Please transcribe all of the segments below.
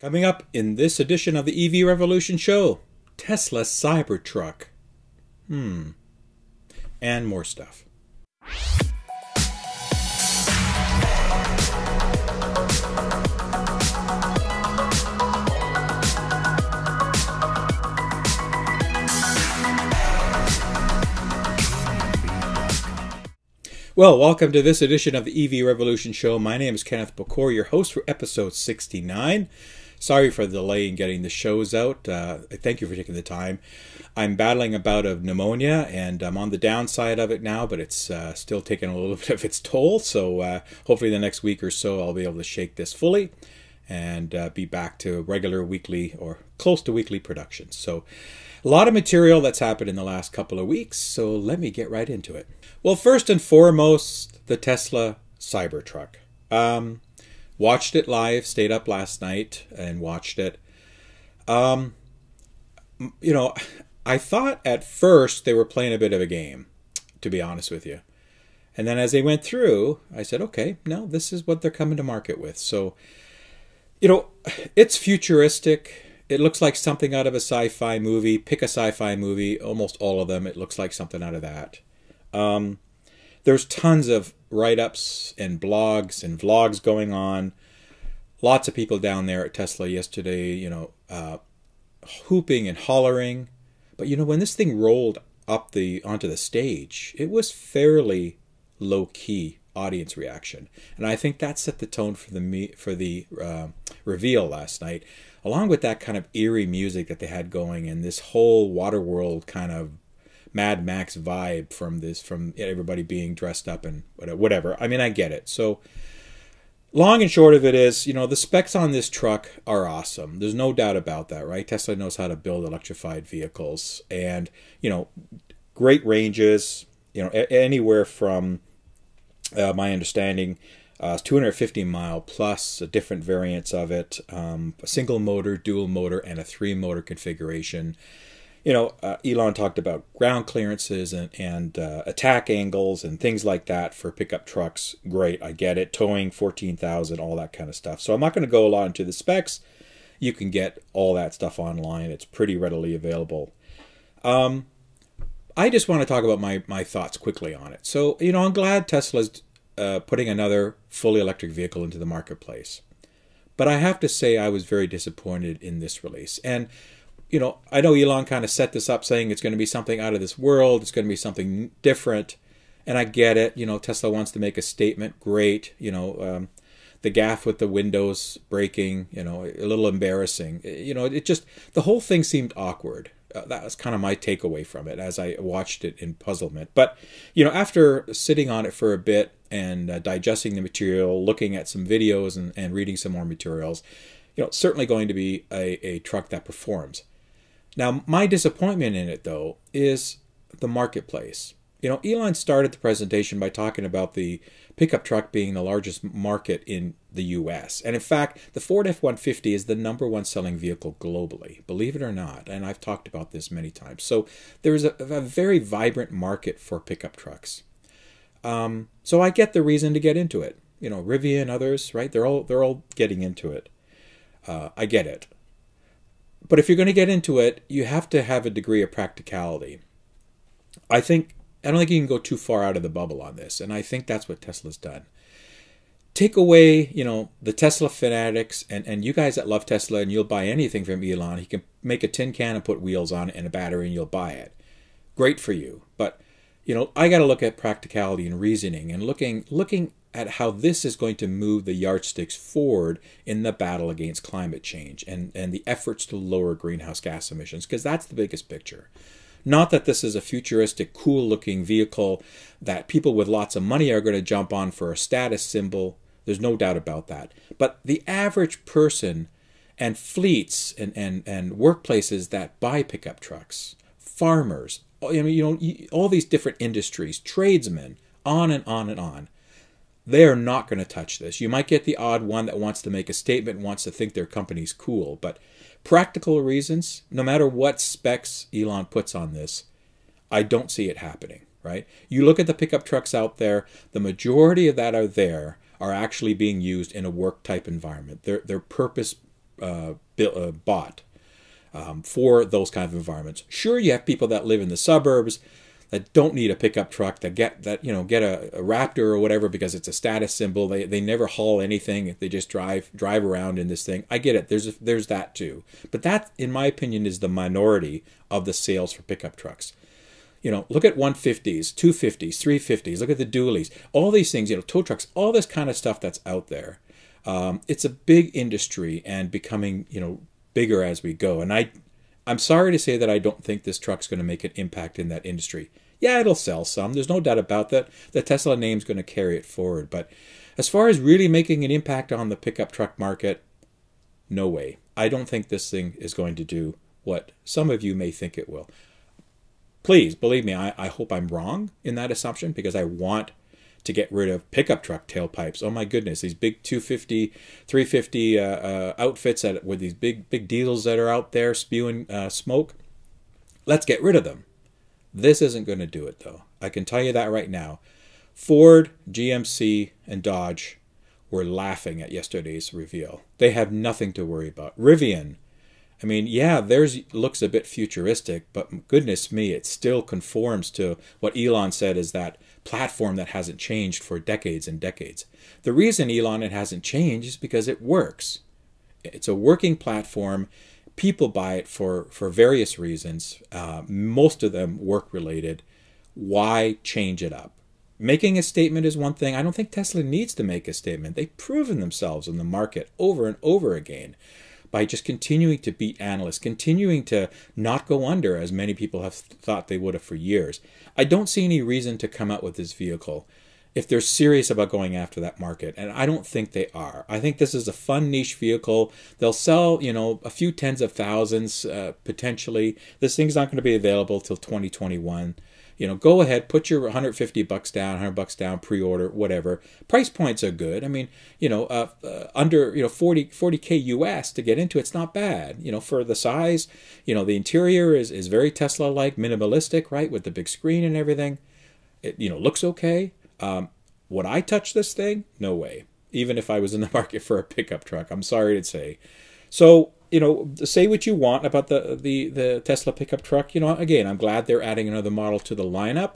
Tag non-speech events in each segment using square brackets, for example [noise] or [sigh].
Coming up in this edition of the EV Revolution show, Tesla Cybertruck. Hmm. And more stuff. Well, welcome to this edition of the EV Revolution Show. My name is Kenneth Bokor, your host for episode 69. Sorry for the delay in getting the shows out. Uh, thank you for taking the time. I'm battling a bout of pneumonia and I'm on the downside of it now, but it's uh, still taking a little [laughs] bit of its toll. So uh, hopefully, the next week or so, I'll be able to shake this fully and uh, be back to regular weekly or close to weekly productions. So, a lot of material that's happened in the last couple of weeks. So, let me get right into it. Well, first and foremost, the Tesla Cybertruck. Um, watched it live, stayed up last night and watched it. Um, you know, I thought at first they were playing a bit of a game, to be honest with you. And then as they went through, I said, okay, no, this is what they're coming to market with. So, you know, it's futuristic. It looks like something out of a sci fi movie. Pick a sci fi movie, almost all of them, it looks like something out of that. Um, there's tons of write ups and blogs and vlogs going on. Lots of people down there at Tesla yesterday, you know, uh, hooping and hollering. But you know, when this thing rolled up the onto the stage, it was fairly low key audience reaction, and I think that set the tone for the for the uh, reveal last night, along with that kind of eerie music that they had going, and this whole Waterworld kind of Mad Max vibe from this from everybody being dressed up and whatever. I mean, I get it. So long and short of it is, you know, the specs on this truck are awesome. There's no doubt about that, right? Tesla knows how to build electrified vehicles and, you know, great ranges, you know, anywhere from uh, my understanding uh, 250 mile plus different variants of it, um, a single motor, dual motor, and a three motor configuration you know, uh, Elon talked about ground clearances and, and uh, attack angles and things like that for pickup trucks. Great, I get it. Towing 14,000, all that kind of stuff. So I'm not going to go a lot into the specs. You can get all that stuff online. It's pretty readily available. Um, I just want to talk about my, my thoughts quickly on it. So, you know, I'm glad Tesla's uh, putting another fully electric vehicle into the marketplace. But I have to say, I was very disappointed in this release. And you know, I know Elon kind of set this up saying it's going to be something out of this world, it's going to be something different, and I get it. You know, Tesla wants to make a statement. Great. You know, um, the gaff with the windows breaking. You know, a little embarrassing. You know, it just the whole thing seemed awkward. Uh, that was kind of my takeaway from it as I watched it in puzzlement. But you know, after sitting on it for a bit and uh, digesting the material, looking at some videos and, and reading some more materials, you know, certainly going to be a, a truck that performs. Now, my disappointment in it, though, is the marketplace. You know, Elon started the presentation by talking about the pickup truck being the largest market in the US. And in fact, the Ford F 150 is the number one selling vehicle globally, believe it or not. And I've talked about this many times. So there is a, a very vibrant market for pickup trucks. Um, so I get the reason to get into it. You know, Rivian, and others, right? They're all they're all getting into it. Uh, I get it. But if you're going to get into it, you have to have a degree of practicality. I think I don't think you can go too far out of the bubble on this, and I think that's what Tesla's done. Take away, you know, the Tesla fanatics and, and you guys that love Tesla and you'll buy anything from Elon. He can make a tin can and put wheels on it and a battery and you'll buy it. Great for you. But, you know, I gotta look at practicality and reasoning and looking looking at how this is going to move the yardsticks forward in the battle against climate change and, and the efforts to lower greenhouse gas emissions, because that's the biggest picture. Not that this is a futuristic, cool looking vehicle that people with lots of money are going to jump on for a status symbol. There's no doubt about that. But the average person and fleets and, and, and workplaces that buy pickup trucks, farmers, I mean, you know, all these different industries, tradesmen, on and on and on they are not going to touch this. You might get the odd one that wants to make a statement, wants to think their company's cool, but practical reasons, no matter what specs Elon puts on this, I don't see it happening, right? You look at the pickup trucks out there, the majority of that are there are actually being used in a work type environment. They're, they're purpose uh, built, uh, bought um, for those kind of environments. Sure, you have people that live in the suburbs that don't need a pickup truck that get that you know get a, a, Raptor or whatever because it's a status symbol. They, they never haul anything. They just drive drive around in this thing. I get it. There's a, there's that too. But that, in my opinion, is the minority of the sales for pickup trucks. You know, look at 150s, 250s, 350s. Look at the dualies. All these things. You know, tow trucks. All this kind of stuff that's out there. Um, it's a big industry and becoming you know bigger as we go. And I I'm sorry to say that I don't think this truck's going to make an impact in that industry. Yeah, it'll sell some. There's no doubt about that. The Tesla name's going to carry it forward. But as far as really making an impact on the pickup truck market, no way. I don't think this thing is going to do what some of you may think it will. Please believe me, I, I hope I'm wrong in that assumption because I want to get rid of pickup truck tailpipes. Oh my goodness, these big 250, 350 uh, uh, outfits that with these big big diesels that are out there spewing uh, smoke. Let's get rid of them. This isn't going to do it though. I can tell you that right now. Ford, GMC, and Dodge were laughing at yesterday's reveal. They have nothing to worry about. Rivian, I mean, yeah, theirs looks a bit futuristic, but goodness me, it still conforms to what Elon said is that platform that hasn't changed for decades and decades. The reason Elon it hasn't changed is because it works. It's a working platform. People buy it for for various reasons. Uh, most of them work related. Why change it up? Making a statement is one thing. I don't think Tesla needs to make a statement. They've proven themselves in the market over and over again by just continuing to beat analysts, continuing to not go under as many people have thought they would have for years. I don't see any reason to come out with this vehicle if they're serious about going after that market and i don't think they are. I think this is a fun niche vehicle. They'll sell you know a few tens of thousands uh, potentially. This thing's not going to be available till 2021 you know, go ahead, put your 150 bucks down, 100 bucks down, pre-order, whatever. Price points are good. I mean, you know, uh, uh, under you know 40 40k US to get into it's not bad. You know, for the size, you know, the interior is is very Tesla-like, minimalistic, right, with the big screen and everything. It you know looks okay. Um, would I touch this thing? No way. Even if I was in the [laughs] market for a pickup truck, I'm sorry to say. So you know, say what you want about the, the, the Tesla pickup truck. You know, again, I'm glad they're adding another model to the lineup.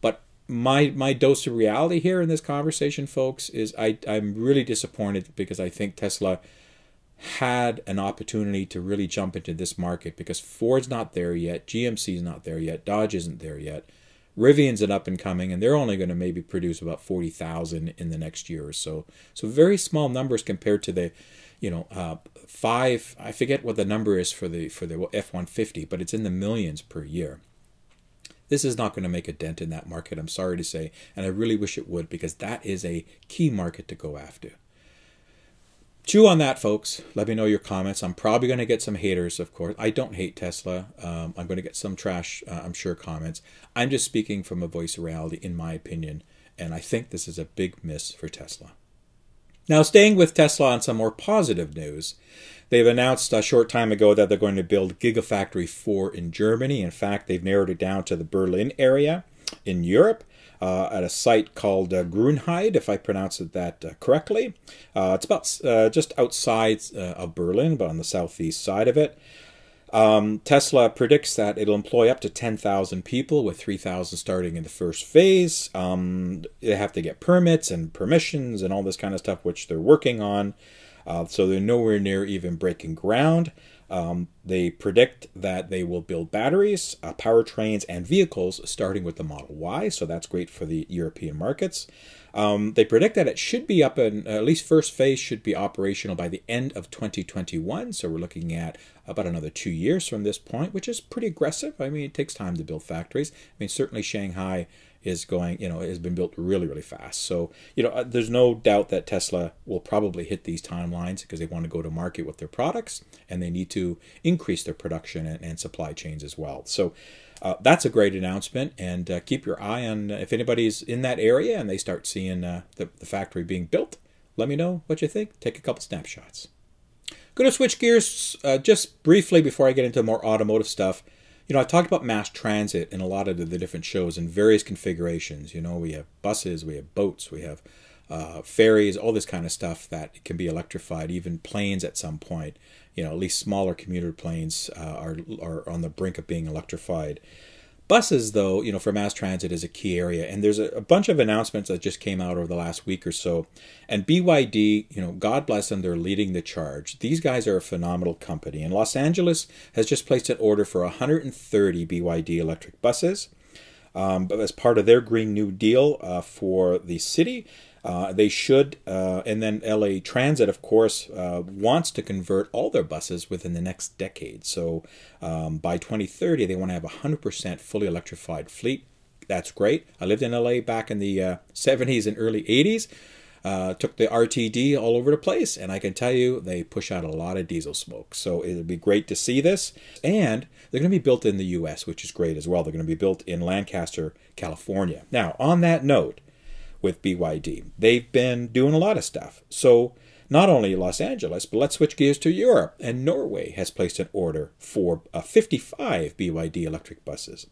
But my my dose of reality here in this conversation, folks, is I, I'm really disappointed because I think Tesla had an opportunity to really jump into this market because Ford's not there yet, GMC's not there yet, Dodge isn't there yet. Rivian's an up and coming, and they're only going to maybe produce about 40,000 in the next year or so. So very small numbers compared to the you know, uh, five. I forget what the number is for the for the F one fifty, but it's in the millions per year. This is not going to make a dent in that market. I'm sorry to say, and I really wish it would because that is a key market to go after. Chew on that, folks. Let me know your comments. I'm probably going to get some haters, of course. I don't hate Tesla. Um, I'm going to get some trash, uh, I'm sure, comments. I'm just speaking from a voice of reality, in my opinion, and I think this is a big miss for Tesla. Now, staying with Tesla on some more positive news, they've announced a short time ago that they're going to build Gigafactory 4 in Germany. In fact, they've narrowed it down to the Berlin area in Europe. Uh, at a site called uh, Grünheide, if I pronounce it that uh, correctly. Uh, it's about uh, just outside uh, of Berlin, but on the southeast side of it. Um, Tesla predicts that it'll employ up to 10,000 people, with 3,000 starting in the first phase. Um, they have to get permits and permissions and all this kind of stuff, which they're working on. Uh, so they're nowhere near even breaking ground. Um, they predict that they will build batteries, uh, powertrains, and vehicles starting with the Model Y. So that's great for the European markets. Um, they predict that it should be up in at least first phase should be operational by the end of 2021. So we're looking at about another two years from this point, which is pretty aggressive. I mean, it takes time to build factories. I mean, certainly Shanghai is going, you know, has been built really, really fast. So, you know, uh, there's no doubt that Tesla will probably hit these timelines because they want to go to market with their products and they need to increase their production and, and supply chains as well. So, uh, that's a great announcement. And uh, keep your eye on uh, if anybody's in that area and they start seeing uh, the, the factory being built. Let me know what you think. Take a couple snapshots. Going to switch gears uh, just briefly before I get into more automotive stuff. You know, I talked about mass transit in a lot of the, different shows in various configurations. You know, we have buses, we have boats, we have uh, ferries, all this kind of stuff that can be electrified, even planes at some point. You know, at least smaller commuter planes uh, are, are on the brink of being electrified. Buses, though, you know, for mass transit is a key area, and there's a, a, bunch of announcements that just came out over the last week or so. And BYD, you know, God bless them, they're leading the charge. These guys are a phenomenal company, and Los Angeles has just placed an order for 130 BYD electric buses. Um, as part of their Green New Deal uh, for the city, uh, they should, uh, and then LA Transit, of course, uh, wants to convert all their buses within the next decade. So um, by 2030, they want to have a 100% fully electrified fleet. That's great. I lived in LA back in the 70s uh, and early 80s. Uh, took the RTD all over the place, and I can tell you they push out a lot of diesel smoke. So it'll be great to see this. And they're going to be built in the US, which is great as well. They're going to be built in Lancaster, California. Now, on that note, with BYD. They've been doing a lot of stuff. So not only Los Angeles, but let's switch gears to Europe. And Norway has placed an order for uh, 55 BYD electric buses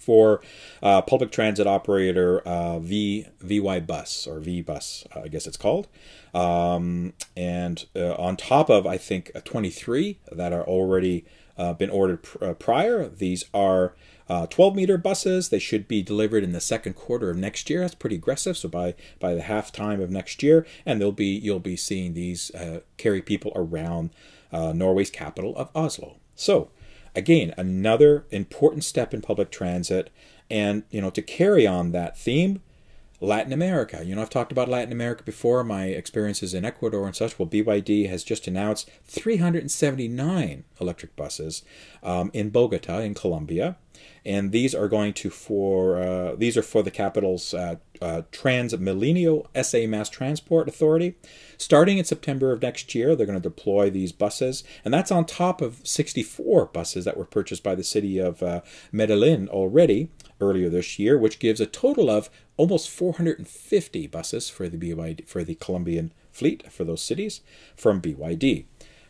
for uh, public transit operator uh, V VY Bus or V Bus, uh, I guess it's called. Um, and uh, on top of, I think, 23 that are already uh, been ordered pr- uh, prior. These are uh, 12 meter buses. They should be delivered in the second quarter of next year. That's pretty aggressive. So by by the half time of next year, and they'll be you'll be seeing these uh, carry people around uh, Norway's capital of Oslo. So again, another important step in public transit, and you know to carry on that theme. Latin America. You know, I've talked about Latin America before, my experiences in Ecuador and such. Well, BYD has just announced 379 electric buses um, in Bogota, in Colombia and these are going to for uh, these are for the capital's uh, uh, Transmilenio SA Mass Transport Authority. Starting in September of next year, they're going to deploy these buses, and that's on top of 64 buses that were purchased by the city of uh, Medellin already earlier this year, which gives a total of almost 450 buses for the BYD for the Colombian fleet for those cities from BYD.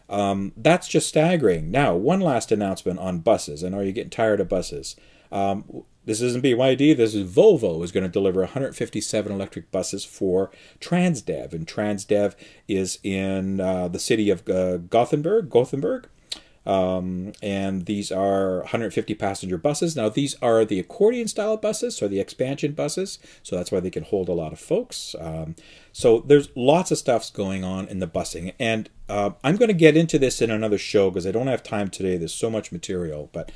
Um, that's just staggering. Now, one last announcement on buses. And are you getting tired of buses? Um, this isn't BYD, this is Volvo is going to deliver 157 electric buses for Transdev. And Transdev is in uh, the city of uh, Gothenburg, Gothenburg. Um, and these are 150 passenger buses. Now, these are the accordion style buses, so the expansion buses, so that's why they can hold a lot of folks. Um, so there's lots of stuffs going on in the busing, and uh, I'm going to get into this in another show because I don't have time today. There's so much material, but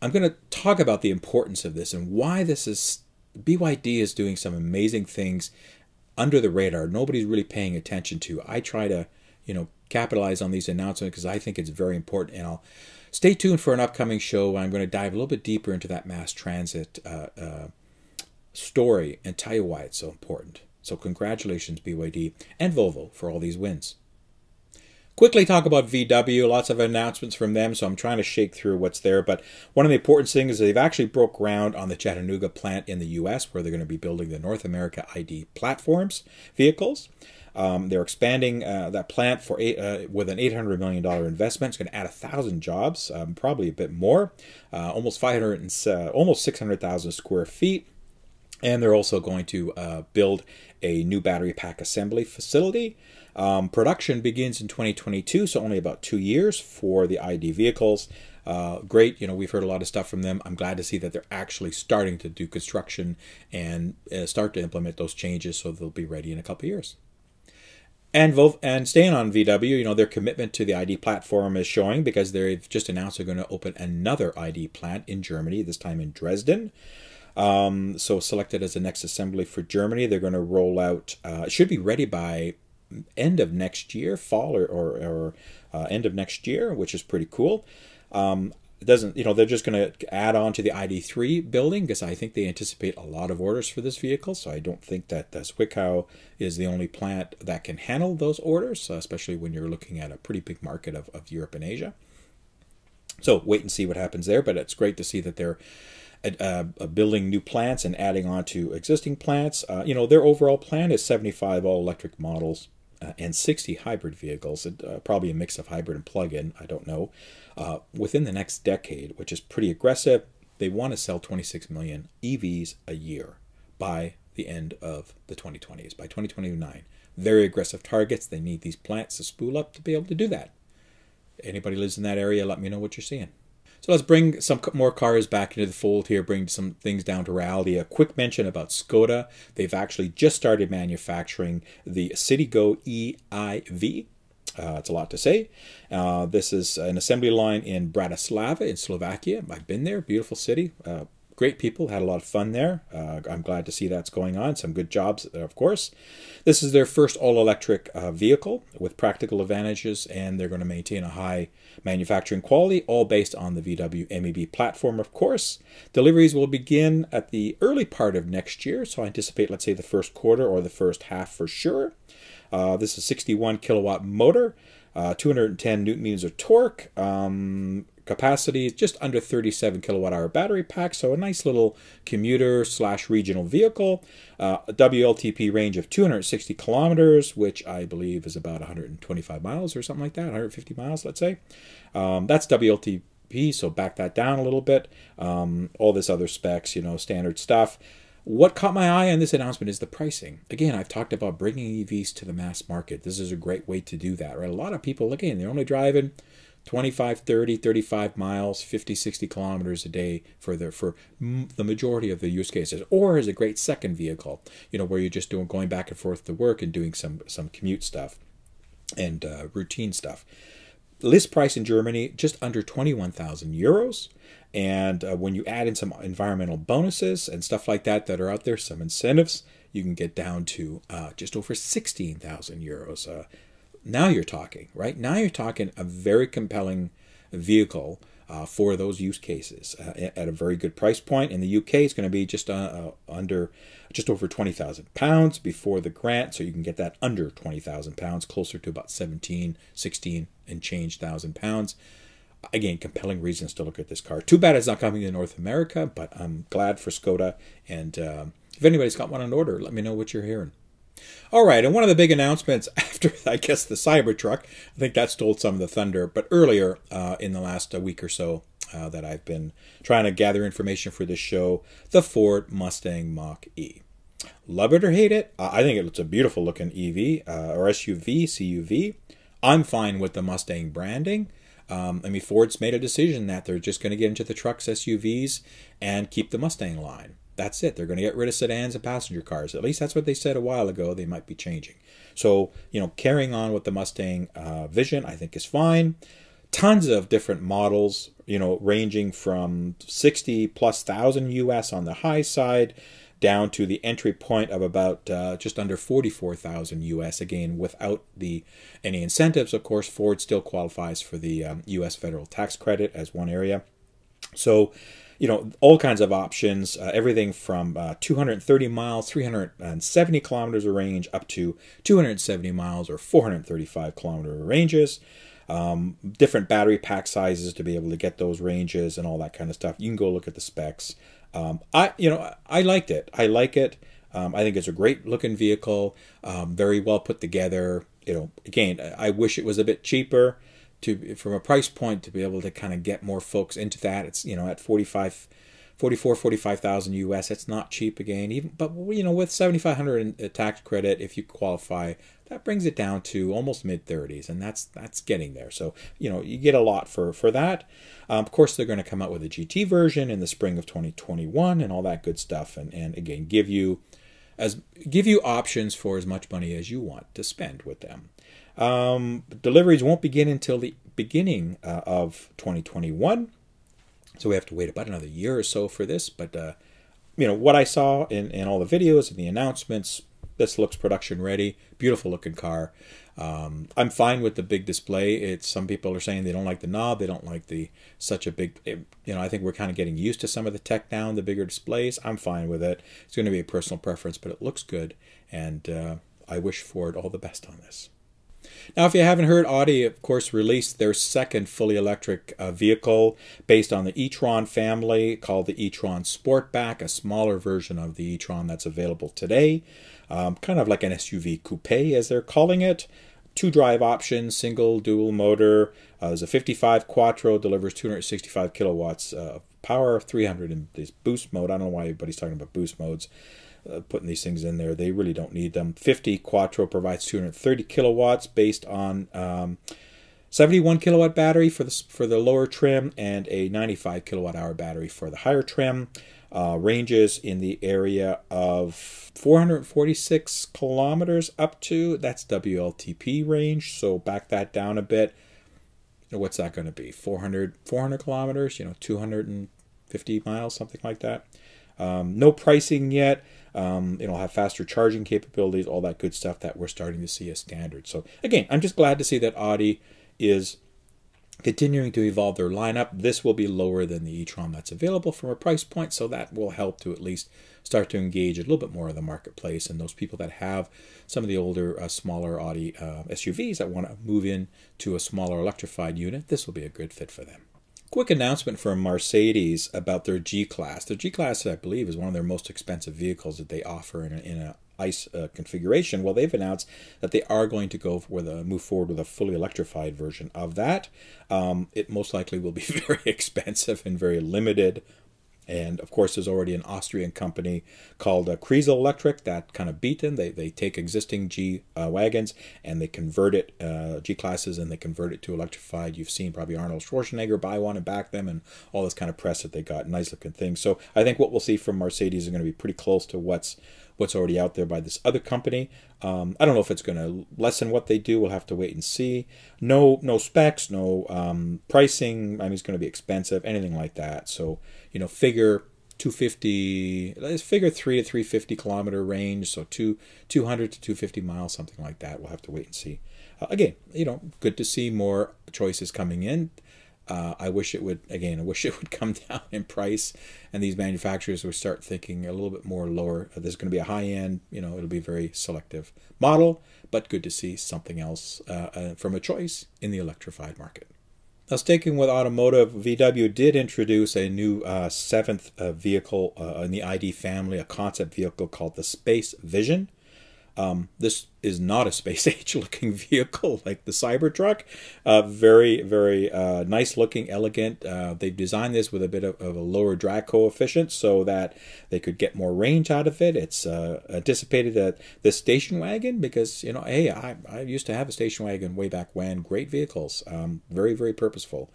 I'm going to talk about the importance of this and why this is. BYD is doing some amazing things under the radar. Nobody's really paying attention to. I try to, you know, capitalize on these announcements because I think it's very important. And I'll stay tuned for an upcoming show. Where I'm going to dive a little bit deeper into that mass transit uh, uh, story and tell you why it's so important. So, congratulations, BYD and Volvo, for all these wins. Quickly talk about VW, lots of announcements from them, so I'm trying to shake through what's there. But one of the important things is they've actually broke ground on the Chattanooga plant in the U.S., where they're going to be building the North America ID platforms vehicles. Um, they're expanding uh, that plant for eight, uh, with an $800 million investment. It's going to add a thousand jobs, um, probably a bit more, uh, almost 500 and, uh, almost 600,000 square feet. And they're also going to uh, build a new battery pack assembly facility. Um, production begins in 2022, so only about two years for the ID vehicles. Uh, great, you know, we've heard a lot of stuff from them. I'm glad to see that they're actually starting to do construction and uh, start to implement those changes so they'll be ready in a couple years. And and staying on VW, you know, their commitment to the ID platform is showing because they've just announced they're going to open another ID plant in Germany, this time in Dresden. Um, so selected as the next assembly for Germany, they're going to roll out. Uh, it should be ready by end of next year, fall or or, or uh, end of next year, which is pretty cool. Um, doesn't, you know, they're just going to add on to the ID3 building because I think they anticipate a lot of orders for this vehicle. So I don't think that uh, Zwickau is the only plant that can handle those orders, uh, especially when you're looking at a pretty big market of, of Europe and Asia. So wait and see what happens there. But it's great to see that they're uh, uh, building new plants and adding on to existing plants. Uh, you know, their overall plan is 75 all electric models and 60 hybrid vehicles, uh, probably a mix of hybrid and plug in, I don't know, uh, within the next decade, which is pretty aggressive. They want to sell 26 million EVs a year by the end of the 2020s, by 2029. Very aggressive targets. They need these plants to spool up to be able to do that. Anybody lives in that area, let me know what you're seeing. So let's bring some more cars back into the fold here, bring some things down to reality. A quick mention about Skoda. They've actually just started manufacturing the Citigo EIV. Uh, it's a lot to say. Uh, this is an assembly line in Bratislava in Slovakia. I've been there, beautiful city. Uh, great people, had a lot of fun there. Uh, I'm glad to see that's going on. Some good jobs, of course. This is their first all electric uh, vehicle with practical advantages, and they're going to maintain a high manufacturing quality, all based on the VW MEB platform, of course. Deliveries will begin at the early part of next year, so I anticipate, let's say, the first quarter or the first half for sure. Uh, this is 61 kilowatt motor. Uh, 210 newton meters of torque. Um, capacity is just under 37 kilowatt hour battery pack so a nice little commuter slash regional vehicle uh, a wltp range of 260 kilometers which i believe is about 125 miles or something like that 150 miles let's say um, that's wltp so back that down a little bit um, all this other specs you know standard stuff what caught my eye on this announcement is the pricing. Again, I've talked about bringing EVs to the mass market. This is a great way to do that, right? A lot of people, again, they're only driving 25, 30, 35 miles, 50, 60 kilometers a day for the for the majority of the use cases, or as a great second vehicle, you know, where you're just doing going back and forth to work and doing some some commute stuff and uh, routine stuff. List price in Germany just under 21,000 euros. And uh, when you add in some environmental bonuses and stuff like that that are out there, some incentives, you can get down to uh, just over 16,000 euros. Now you're talking, right? Now you're talking a very compelling vehicle uh, for those use cases uh, at a very good price point. In the UK, it's going to be just uh, uh, under, just over twenty thousand pounds before the grant, so you can get that under twenty thousand pounds, closer to about 17, 16 and change thousand pounds. Again, compelling reasons to look at this car. Too bad it's not coming to North America, but I'm glad for Skoda. And um, if anybody's got one on order, let me know what you're hearing. All right, and one of the big announcements [laughs] after, I guess, the Cybertruck, I think that stole some of the thunder, but earlier uh, in the last uh, week or so uh, that I've been trying to gather information for this show, the Ford Mustang Mach E. Love it or hate it, I think it's a beautiful looking EV uh, or SUV, CUV. I'm fine with the Mustang branding. Um, I mean, Ford's made a decision that they're just going to get into the trucks, SUVs, and keep the Mustang line that's it. They're going to get rid of sedans and passenger cars. At least that's what they said a while ago. They might be changing. So, you know, carrying on with the Mustang uh, vision, I think is fine. Tons of different models, you know, ranging from 60 plus thousand US on the high side down to the entry point of about uh, just under 44,000 US again without the any incentives of course Ford still qualifies for the um, US federal tax credit as one area so you know, all kinds of options, uh, everything from uh, 230 miles, 370 kilometers of range, up to 270 miles or 435 kilometer ranges. Um, different battery pack sizes to be able to get those ranges and all that kind of stuff. You can go look at the specs. Um, I, you know, I liked it. I like it. Um, I think it's a great looking vehicle, um, very well put together. You know, again, I wish it was a bit cheaper to from a price point to be able to kind of get more folks into that. It's you know at 45 44 45,000 US it's not cheap again. Even but you know with 7500 tax credit if you qualify that brings it down to almost mid 30s and that's that's getting there. So you know you get a lot for for that. Um, of course they're going to come out with a GT version in the spring of 2021 and all that good stuff and and again give you as give you options for as much money as you want to spend with them um, deliveries won't begin until the beginning uh, of 2021. So we have to wait about another year or so for this. But, uh, you know, what I saw in, in all the videos and the announcements, this looks production ready. Beautiful looking car. Um, I'm fine with the big display. It's some people are saying they don't like the knob. They don't like the such a big. You know, I think we're kind of getting used to some of the tech now the bigger displays. I'm fine with it. It's going to be a personal preference, but it looks good, and uh, I wish Ford all the best on this. Now, if you haven't heard, Audi, of course, released their second fully electric uh, vehicle based on the e-tron family called the e-tron Sportback, a smaller version of the e-tron that's available today. Um, kind of like an SUV coupe, as they're calling it. Two drive options, single, dual motor. Uh, there's a 55 Quattro, delivers 265 kilowatts uh, of power, 300 in this boost mode. I don't know why everybody's talking about boost modes. Uh, putting these things in there. They really don't need them. 50 Quattro provides 230 kilowatts based on um, 71 kilowatt battery for the for the lower trim and a 95 kilowatt hour battery for the higher trim. Uh, ranges in the area of 446 kilometers up to that's WLTP range. So back that down a bit. What's that going to be? 400 400 kilometers. You know, 250 miles, something like that. Um, no pricing yet. Um, it'll have faster charging capabilities, all that good stuff that we're starting to see as standard. So again, I'm just glad to see that Audi is continuing to evolve their lineup. This will be lower than the e-tron that's available from a price point, so that will help to at least start to engage a little bit more of the marketplace and those people that have some of the older, uh, smaller Audi uh, SUVs that want to move in to a smaller electrified unit. This will be a good fit for them. Quick announcement from Mercedes about their G Class. Their G Class, I believe, is one of their most expensive vehicles that they offer in a, in a ICE uh, configuration. Well, they've announced that they are going to go with a move forward with a fully electrified version of that. Um, it most likely will be [laughs] very expensive and very limited and of course, there's already an Austrian company called uh, Kreisel Electric that kind of beat them. They, they take existing G uh, wagons and they convert it, uh, G classes, and they convert it to electrified. You've seen probably Arnold Schwarzenegger buy one and back them and all this kind of press that they got. Nice looking things. So I think what we'll see from Mercedes is going to be pretty close to what's what's already out there by this other company. Um, I don't know if it's going to lessen what they do. We'll have to wait and see. No, no specs, no um, pricing. I mean, it's going to be expensive, anything like that. So you know, figure 250 let's figure 3 to 350 kilometer range so 2 200 to 250 miles something like that we'll have to wait and see uh, again you know good to see more choices coming in uh, I wish it would again. I wish it would [laughs] come down in price, and these manufacturers would start thinking a little bit more lower. Uh, there's going to be a high end, you know, it'll be a very selective model, but good to see something else uh, uh, from a choice in the electrified market. Now, sticking with automotive, VW did introduce a new uh, seventh uh, vehicle in the ID family, a concept vehicle called the Space Vizzion. Um, this is not a space [laughs] age looking vehicle like the Cybertruck. Uh, very, very uh, nice looking, elegant. Uh, they've designed this with a bit of, of, a lower drag coefficient so that they could get more range out of it. It's uh, anticipated that the station wagon, because, you know, hey, I, I used to have a station wagon way back when. Great vehicles. Um, very, very purposeful.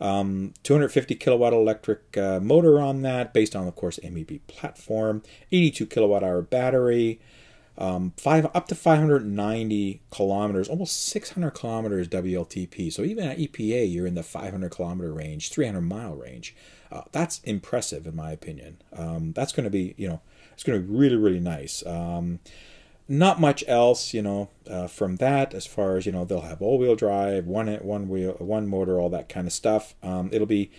Um, 250 kilowatt electric uh, motor on that, based on, of course, MEB platform. 82 kilowatt hour battery um, five up to 590 kilometers, almost 600 kilometers WLTP. So even at EPA, you're in the 500 kilometer range, 300 mile range. Uh, that's impressive, in my opinion. Um, that's going to be, you know, it's going to be really, really nice. Um, not much else, you know, uh, from that as far as you know, they'll have all-wheel drive, one one wheel, one motor, all that kind of stuff. Um, it'll be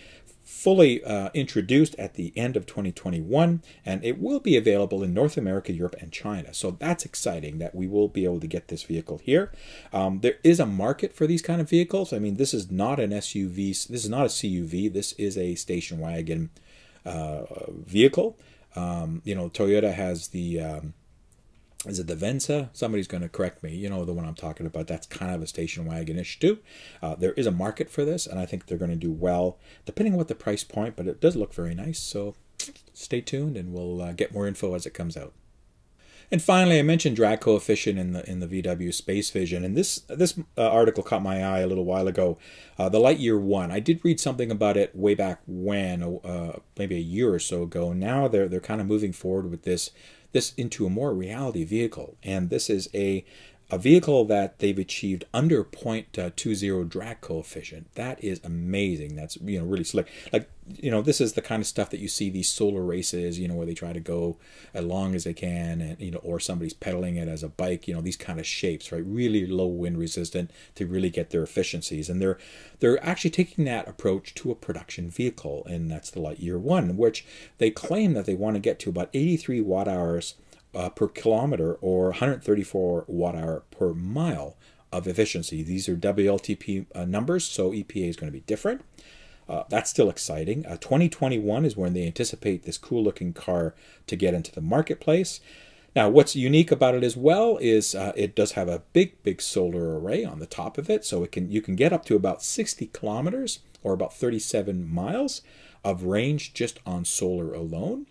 fully uh, introduced at the end of 2021, and it will be available in North America, Europe, and China. So that's exciting that we will be able to get this vehicle here. Um, there is a market for these kind of vehicles. I mean, this is not an SUV, this is not a CUV, this is a station wagon uh, vehicle. Um, you know, Toyota has the um, is it the Venza? Somebody's going to correct me. You know the one I'm talking about. That's kind of a station wagonish too. Uh, there is a market for this, and I think they're going to do well, depending on what the price point. But it does look very nice. So stay tuned, and we'll uh, get more info as it comes out. And finally, I mentioned drag coefficient in the in the VW Space Vizzion, and this this uh, article caught my eye a little while ago. Uh, the Lightyear One. I did read something about it way back when, uh, maybe a year or so ago. Now they're they're kind of moving forward with this this into a more reality vehicle. And this is a a vehicle that they've achieved under uh, 0.20 drag coefficient. That is amazing. That's you know really slick. Like you know this is the kind of stuff that you see these solar races. You know where they try to go as long as they can, and you know or somebody's pedaling it as a bike. You know these kind of shapes, right? Really low wind resistant to really get their efficiencies, and they're they're actually taking that approach to a production vehicle, and that's the Lightyear One, which they claim that they want to get to about 83 watt hours uh, per kilometer or 134 watt hour per mile of efficiency. These are WLTP uh, numbers, so EPA is going to be different. Uh, that's still exciting. Uh, 2021 is when they anticipate this cool looking car to get into the marketplace. Now, what's unique about it as well is uh, it does have a big, big solar array on the top of it, so it can you can get up to about 60 kilometers or about 37 miles of range just on solar alone.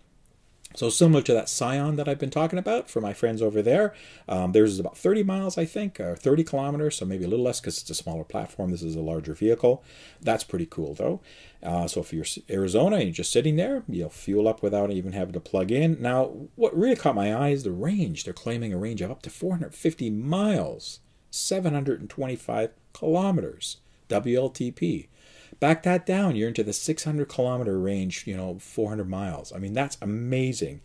So similar to that Sion that I've been talking about for my friends over there, um, theirs is about 30 miles, I think, or 30 kilometers, so maybe a little less because it's a smaller platform. This is a larger vehicle. That's pretty cool, though. Uh, so if you're Arizona and you're just sitting there, you'll fuel up without even having to plug in. Now, what really caught my eye is the range. They're claiming a range of up to 450 miles, 725 kilometers, WLTP. Back that down, you're into the 600 kilometer range, you know, 400 miles. I mean, that's amazing.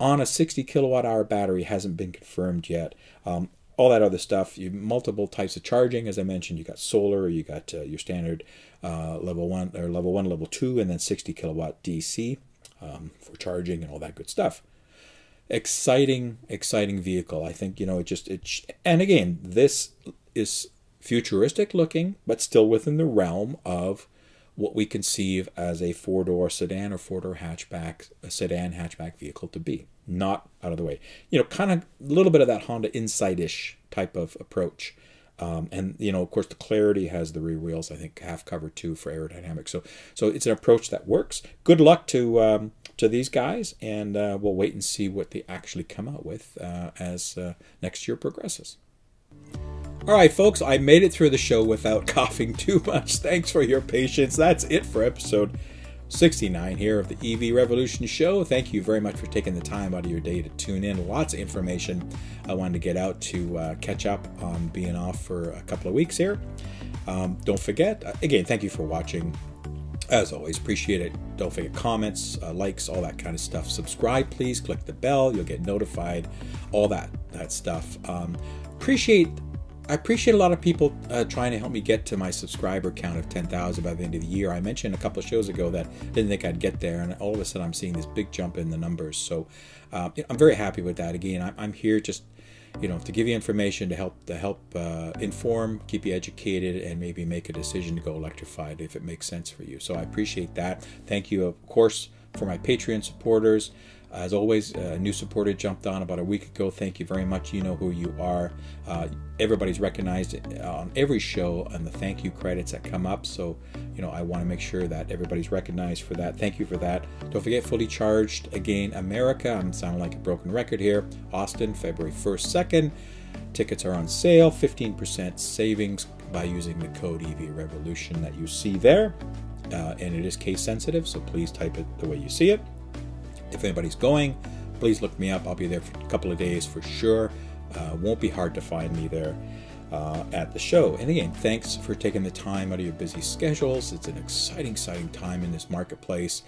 On a 60 kilowatt hour battery hasn't been confirmed yet. Um, all that other stuff, you multiple types of charging, as I mentioned. You got solar, you got uh, your standard uh, level one or level one, level two, and then 60 kilowatt DC um, for charging and all that good stuff. Exciting, exciting vehicle. I think you know it just it. And again, this is futuristic looking, but still within the realm of what we conceive as a four door sedan or four door hatchback, a sedan hatchback vehicle to be. Not out of the way. You know, kind of a little bit of that Honda Insight ish type of approach. Um, and you know, of course, the Clarity has the rear wheels. I think half cover too for aerodynamics. So, so it's an approach that works. Good luck to um, to these guys, and uh, we'll wait and see what they actually come out with uh, as uh, next year progresses. All right, folks, I made it through the show without [laughs] coughing too much. Thanks for your patience. That's it for episode 69 here of the EV Revolution Show. Thank you very much for taking the time out of your day to tune in. Lots of information I wanted to get out to uh, catch up on being off for a couple of weeks here. Um, don't forget, uh, again, thank you for watching. As always, appreciate it. Don't forget comments, uh, likes, all that kind of stuff. Subscribe, please. Click the bell. You'll get notified. All that that stuff. Um, appreciate I appreciate a lot of people uh, trying to help me get to my subscriber count of 10,000 by the end of the year. I mentioned a couple of shows ago that I didn't think I'd get there, and all of a sudden I'm seeing this big jump in the numbers. So uh, I'm very happy with that. Again, I'm here just you know to give you information to help to help uh, inform, keep you educated, and maybe make a decision to go electrified if it makes sense for you. So I appreciate that. Thank you, of course, for my Patreon supporters. As always, a new supporter jumped on about a week ago. Thank you very much. You know who you are. Uh, everybody's recognized on every show and the thank you credits that come up. So, you know, I want to make sure that everybody's recognized for that. Thank you for that. Don't forget, fully charged again, America. I'm sounding like a broken record here. Austin, February 1st, 2nd. Tickets are on sale, 15% savings by using the code EV Revolution that you see there. Uh, and it is case sensitive, so please type it the way you see it. If anybody's going, please look me up. I'll be there for a couple of days for sure. Uh, won't be hard to find me there uh, at the show. And again, thanks for taking the time out of your busy schedules. It's an exciting, exciting time in this marketplace.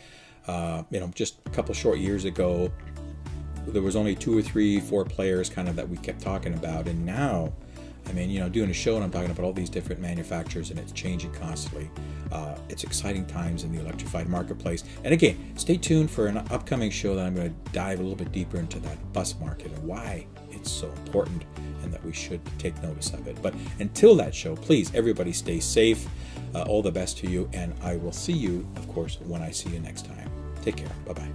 Uh, you know, just a couple short years ago, there was only two or three, four players kind of that we kept talking about, and now I mean, you know, doing a show and I'm talking about all these different manufacturers and it's changing constantly. Uh, it's exciting times in the electrified marketplace. And again, stay tuned for an upcoming show that I'm going to dive a little bit deeper into that bus market and why it's so important and that we should take notice of it. But until that show, please, everybody stay safe. Uh, all the best to you, and I will see you, of course, when I see you next time. Take care. Bye bye.